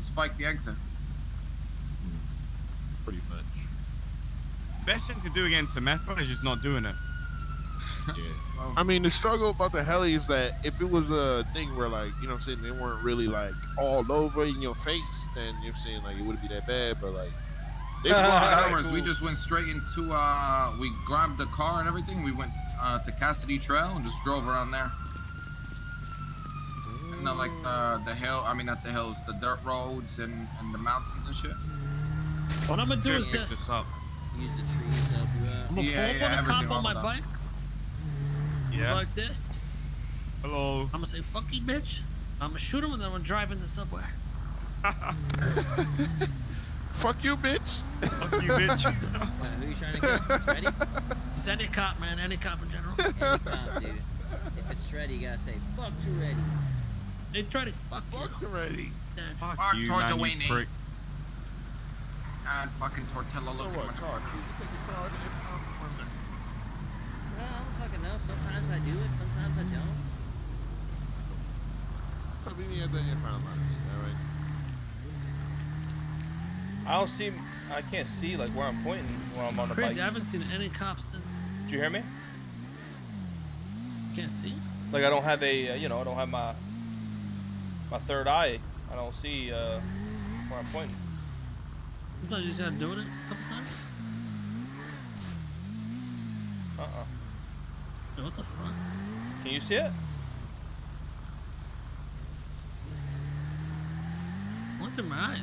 he spiked the exit. Pretty much. Best thing to do against the meth one is just not doing it. Yeah. Well, I mean, the struggle about the heli is that if it was a thing where, like, you know what I'm saying, they weren't really, like, all over in your face, then, you know what I'm saying, like, it wouldn't be that bad, but, like, they Well, fly. in ours, we just went straight into uh we grabbed the car and everything we went uh to Cassidy Trail and just drove around there and then like the the hill I mean not the hills the dirt roads and and the mountains and shit What I'm gonna do Here, is fix this. this up. Use the trees up. Yeah. I'm gonna Yeah, pull up yeah, on a cop on my all bike Yeah. like this. Hello. I'm gonna say "fuck you, bitch." I'm gonna shoot him and then I'm gonna drive in the subway. Fuck you, bitch. Fuck you, bitch. Wait, who you trying to kill? Shreddy? Just any cop, man. Any cop in general. Any cop, dude. If it's Shreddy, you gotta say, fuck to Reddy. They try to fuck you. Fucked already. Dead. Fuck Fuck you, Torta man, you prick. God fucking Tortella So look what, at Charles? You take your car to impound from there. Well, I don't fucking know. Sometimes I do it, sometimes I don't. So meet me at the impound lot, all right? I don't see. I can't see like where I'm pointing when I'm on the Crazy. I haven't seen any cops since. Did you hear me? Can't see. Like I don't have a, uh, you know, I don't have my my third eye. I don't see uh, where I'm pointing. Sometimes you just gotta do it a couple times. Uh-uh. Yo, what the fuck? Can you see it? Went through my eye.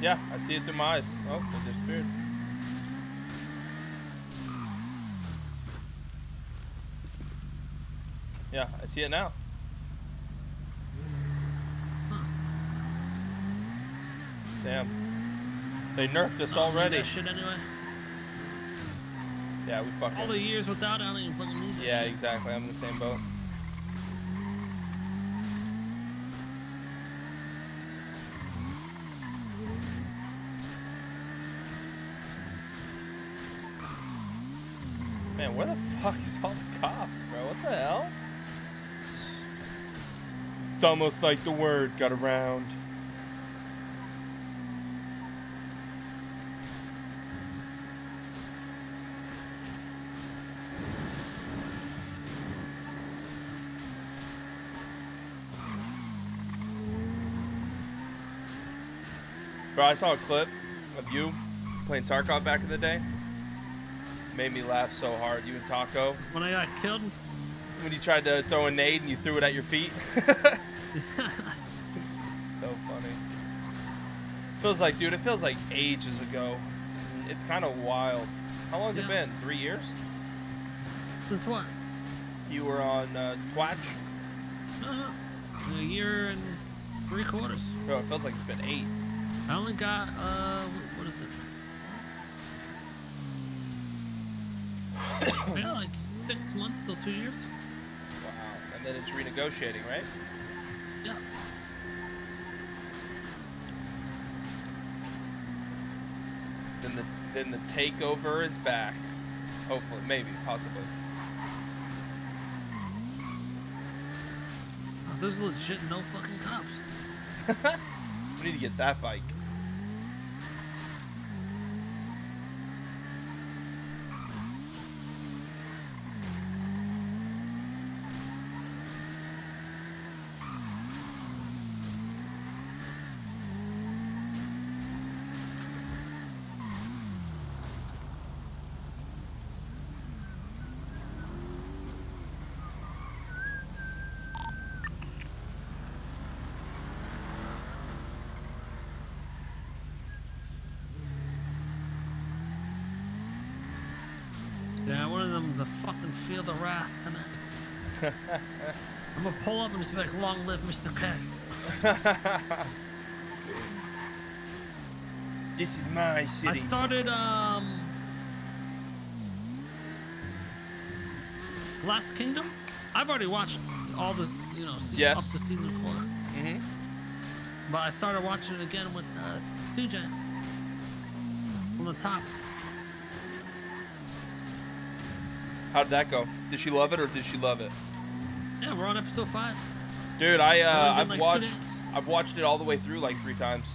Yeah, I see it through my eyes. Oh, it disappeared. Yeah, I see it now. Damn. They nerfed us already. Shit anyway. Yeah, we fucked. All fucking. the years without it, I don't even fucking need Yeah, shit. exactly. I'm in the same boat. Man, where the fuck is all the cops, bro? What the hell? It's almost like the word got around. Bro, I saw a clip of you playing Tarkov back in the day. Made me laugh so hard. You and Taco. When I got killed, When you tried to throw a nade and you threw it at your feet. so funny. Feels like, dude, it feels like ages ago. It's, it's kind of wild. How long has it been? Three years? since what? You were on uh, Twatch? Uh, a year and three quarters. Bro, it feels like it's been eight. I only got uh, what is it? yeah, like six months till two years. Wow. And then it's renegotiating, right? Then the then the takeover is back. Hopefully, maybe, possibly. Oh, there's legit no fucking cops. We need to get that bike. Yeah, one of them the fucking feel the wrath tonight. I'm gonna pull up and just be like, long live Mr. K. This is my city. I started um Last Kingdom. I've already watched all the you know se- Yes. up to season four, hmm but I started watching it again with uh, CJ from the top. How did that go? Did she love it or did she love it? Yeah, we're on episode five. Dude, I uh, I've like watched. I've watched it all the way through like three times.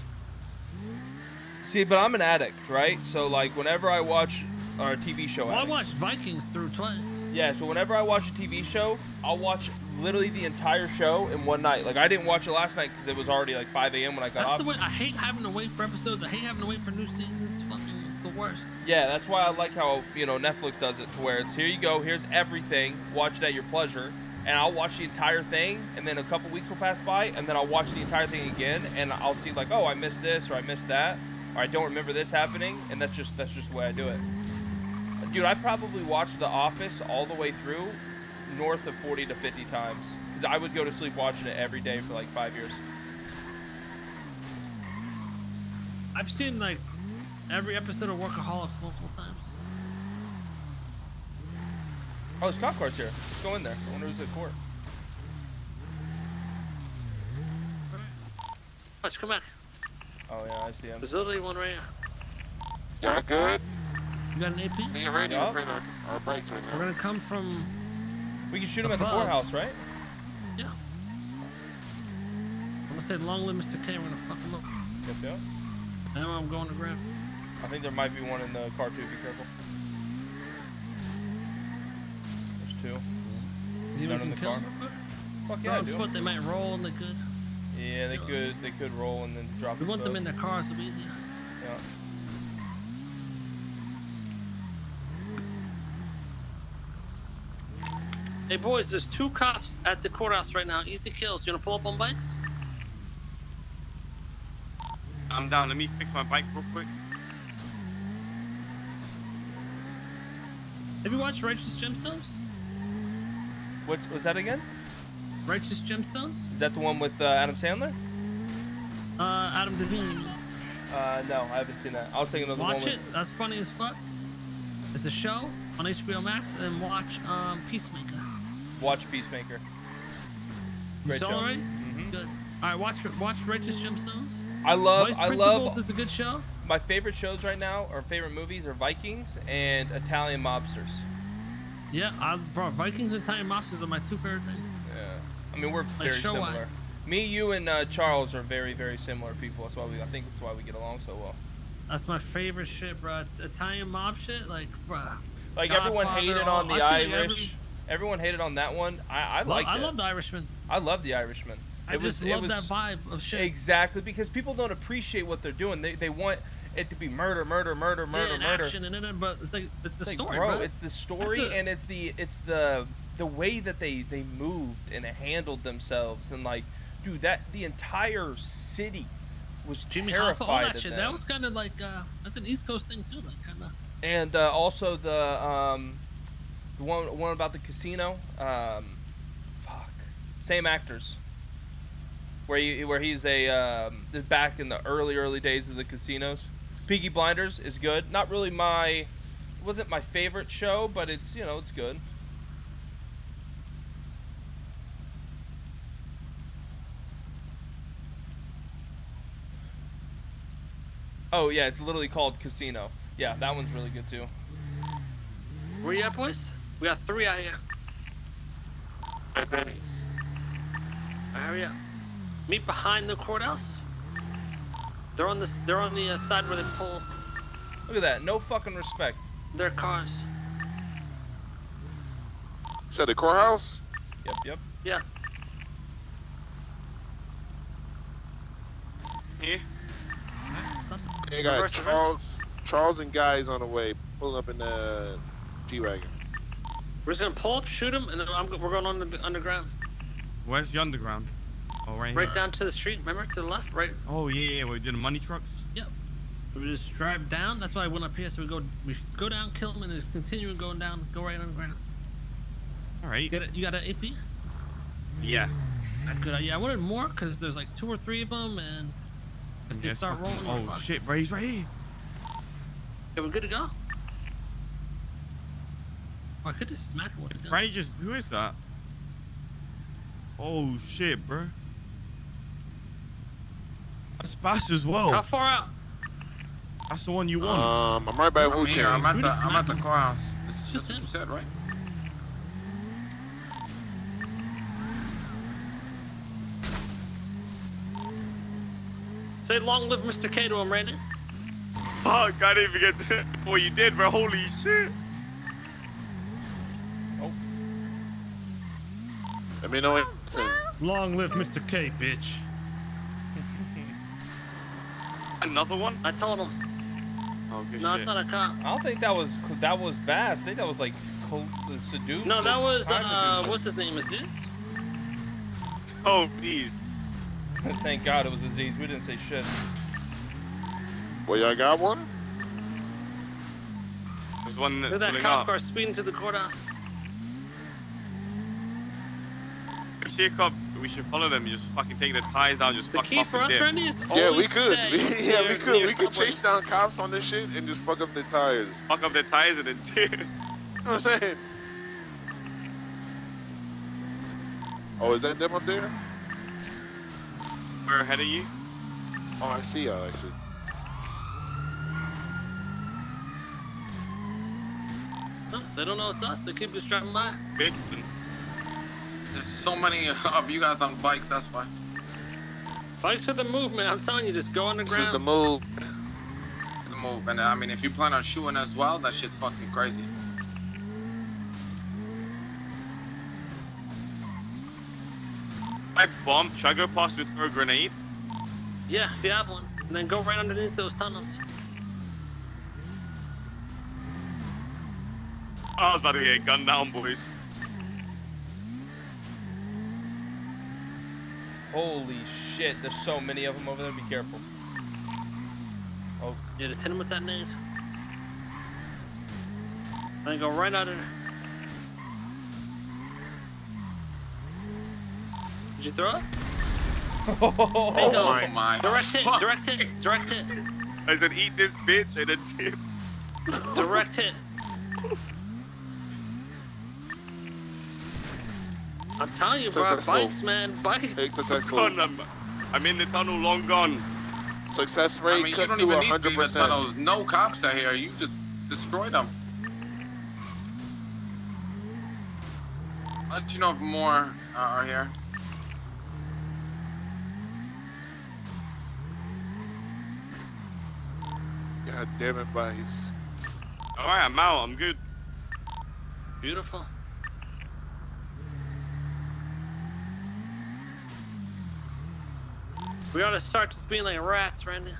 See, but I'm an addict, right? So like whenever I watch or a TV show, Well, I watched Vikings through twice. Yeah, so whenever I watch a TV show, I'll watch literally the entire show in one night. Like I didn't watch it last night because it was already like 5 a.m. when I got That's off. the way. I hate having to wait for episodes. I hate having to wait for new seasons. Fucking, the worst. Yeah, that's why I like how you know Netflix does it to where it's here you go, here's everything, watch it at your pleasure, and I'll watch the entire thing, and then a couple weeks will pass by, and then I'll watch the entire thing again, and I'll see like, oh, I missed this or I missed that, or I don't remember this happening, and that's just that's just the way I do it. Dude, I probably watched The Office all the way through, north of 40 to 50 times, because I would go to sleep watching it every day for like five years. I've seen like every episode of Workaholics multiple times. Oh, there's cop cars here. Let's go in there. I wonder who's at court. Watch, come back. Oh yeah, I see him. There's literally one right here. Y'all good? You got an AP? Me and Randy Yeah. are bringing our, our bikes right We're gonna come from. We can shoot him at the courthouse, right? Yeah. I'm gonna say long live Mr. K. We're gonna fuck him up. Yep, yep. Now I'm going to grab. I think there might be one in the car too. Be careful. There's two. Do you None in the can car? him? Fuck They're yeah, on dude. foot. They might roll and they could. Yeah, they could. They could roll and then drop. We his want them in their cars. It'll be easier. Yeah. Hey boys, there's two cops at the courthouse right now. Easy kills. You wanna pull up on bikes? I'm down. Let me fix my bike real quick. Have you watched Righteous Gemstones? What was that again? Righteous Gemstones? Is that the one with uh, Adam Sandler? Uh, Adam Devine. Uh, no, I haven't seen that. I was thinking of the one Watch with. it. That's funny as fuck. It's a show on HBO Max, and watch um, Peacemaker. Watch Peacemaker. Great show. it already? Mhm. Good. All right, watch watch Righteous Gemstones. I love. Vice I Principals love. is a good show. My favorite shows right now, or favorite movies, are Vikings and Italian mobsters. Yeah, I bro, Vikings and Italian Mobsters are my two favorite things. Yeah. I mean, we're Like very similar. Me, you, and uh, Charles are very, very similar people. That's why we. I think that's why we get along so well. That's my favorite shit, bro. Italian mob shit, like, bro. Like everyone hated on the Irish. every- Everyone hated on that one. I, I Lo- liked I it. love the Irishman. I love the Irishman. I was. just love was that vibe of shit. exactly because people don't appreciate what they're doing. They, they want it to be murder, murder, murder, murder, yeah, and murder. action and it, but it's like it's the It's like, story, bro, bro. it's the story a- and it's the it's the the way that they they moved and handled themselves and like, dude, that the entire city was Jimmy Hoffa, terrified all that of shit. them. That was kind of like uh, that's an East Coast thing too, like kind of. and uh, also the um, the one one about the casino. Um, fuck, same actors. Where he where he's a um, back in the early early days of the casinos. Peaky Blinders is good. Not really my wasn't my favorite show, but it's you know it's good. Oh yeah, it's literally called Casino. Yeah, that one's really good too. Where you at, boys? We got three out here. Hurry up. Meet behind the courthouse. They're on the they're on the uh, side where they pull Look at that, no fucking respect. their cars. So the courthouse? Yep, yep. Yeah. Here. Stop. They got Reverse, reverse. Charles, Charles and guys on the way, pulling up in the G wagon. We're just gonna pull up, shoot him, and then I'm, we're going on the underground, Where's the underground? Oh, right right here. down to the street. Remember, to the left, right. Oh yeah, yeah. We did the money trucks. Yep. We just drive down. That's why I went up here. So we go, we go down, kill them, and just continue going down, go right underground. All right. Get it? You got an AP? Yeah. Not good. Yeah, I wanted more because there's like two or three of them, and if they Yes, start rolling, Oh fucked. shit, bro, he's right here. Yeah, we're good to go. Oh, I could just smack him with the gun. Franny just who is that? Oh shit, bro fast as well. How far out? That's the one you want. Um, I'm right by I'm here. I'm at the I'm at the courthouse. It's just what you said, right? Say long live Mr. K to him, Brandon. Fuck, I didn't even get to well, you did, but Holy shit. Oh. Let me know if... Long live Mr. K, bitch. Another one? I told him. Oh, good No, shit. it's not a cop. I don't think that was that was Bass. I think that was like Cl- seduce. No, that was uh, Medusa. what's his name? Is this? Oh, please. Thank God it was Aziz. We didn't say shit. well, y'all got one? There's one that's Look at that pulling cop up. car speeding to the courthouse. If you see a cop, we should follow them. You just fucking take the tires down, just The fuck key them for off us, dip. Randy, is Yeah, we could. stay yeah, we could. We could subway. chase down cops on this shit and just fuck up their tires. Fuck up their tires and then dip. You know what I'm saying? Oh, is that them up there? We're ahead of you. Oh, I see y'all actually. Huh, They don't know it's us. They keep just driving by. Bitch. There's so many of you guys on bikes. That's why. Bikes are the movement. I'm telling you, just go on the This is the move. The move. And uh, I mean, if you plan on shooting as well, that shit's fucking crazy. I bomb. Should I go past with throw a grenade? Yeah, if you have one, and then go right underneath those tunnels. I was about to get gunned down, boys. Holy shit! There's so many of them over there. Be careful. Oh, Yeah, just hit him with that nade. Then go right out of there. Did you throw it? oh Hey, no. Oh my. Direct hit, fuck. direct hit, direct hit, I said, eat this bitch and then dip. direct hit. I'm telling you, bro, Successful. bikes, man, bikes. Hey, Gone, successful. I'm, I'm in the tunnel, long gone. Success I rate mean, you cut don't to even need to be in the 100%. tunnels. No cops are here. You just destroyed them. I'll let you know if more uh, are here. God damn it, buddies. Alright, I'm out. I'm good. Beautiful. We ought to start just being like rats, Randy.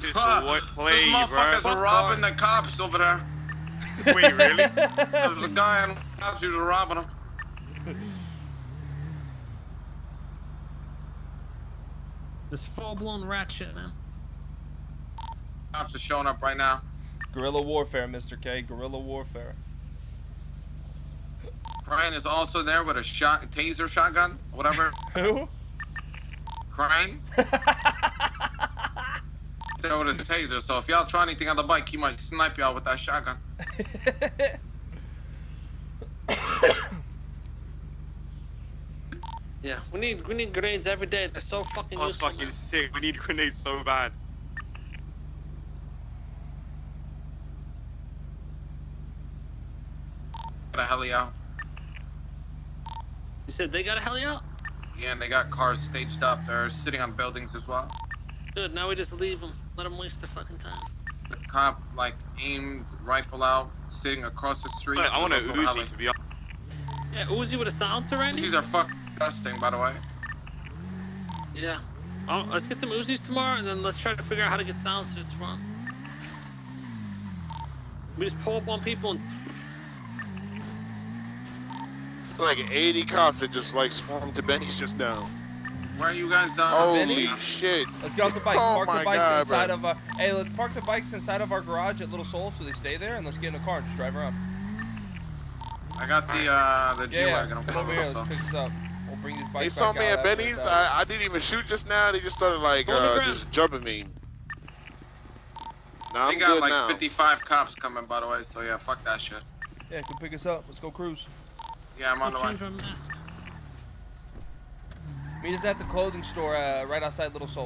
Just Huh, a white Those play, motherfuckers bro. are robbing the cops over there. Wait, really? There's a guy in house who's robbing them. This full-blown rat shit, man. Cops are showing up right now. Guerrilla warfare, Mr. K. Guerrilla warfare. Crane is also there with a shot, taser shotgun, whatever. Who? Crane there with his taser. So if y'all try anything on the bike, he might snipe y'all with that shotgun. Yeah, we need we need grenades every day. They're so fucking Oh, useful. fucking man. sick. We need grenades so bad. Got a heli out. You said they got a heli out? Yeah, and they got cars staged up. They're sitting on buildings as well. Good. Now we just leave them. Let them waste their fucking time. The cop like aimed rifle out, sitting across the street. Look, I want to a heli. Uzi, to be honest. Yeah, Uzi with a silencer, Randy. These are fucking disgusting, by the way. Yeah. Oh, let's get some Uzis tomorrow, and then let's try to figure out how to get silencers from. We just pull up on people and It's like 80 cops that just like swarmed to Benny's just now. Where are you guys? Uh, Holy Benny's? shit. Let's get off the bikes. Oh park the my bikes God, inside bro. of uh Hey, let's park the bikes inside of our garage at Little Seoul so they stay there, and let's get in a car and just drive around. I got the uh the G Yeah, yeah. wagon. I'm Come over here. Let's pick this up. We'll bring these They bikes saw back me out at after Benny's. it dies. I, I didn't even shoot just now. They just started like uh, just jumping me. Now They I'm got good like now. 55 cops coming, by the way. So yeah, fuck that shit. Yeah, come pick us up. Let's go cruise. Yeah, I'm on the way. change. Meet us at the clothing store uh, right outside Little Seoul.